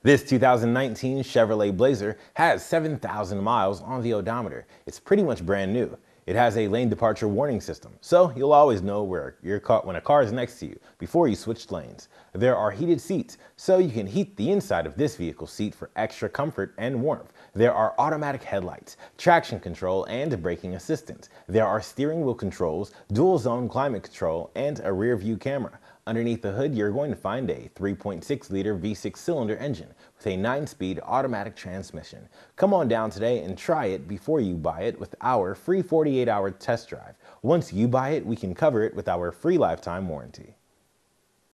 This 2019 Chevrolet Blazer has 7,000 miles on the odometer. It's pretty much brand new. It has a lane departure warning system, so you'll always know where your car, when a car is next to you before you switch lanes. There are heated seats, so you can heat the inside of this vehicle seat for extra comfort and warmth. There are automatic headlights, traction control, and braking assistance. There are steering wheel controls, dual zone climate control, and a rear view camera. Underneath the hood, you're going to find a 3.6 liter V6 cylinder engine with a 9-speed automatic transmission. Come on down today and try it before you buy it with our free 48-hour test drive. Once you buy it, we can cover it with our free lifetime warranty.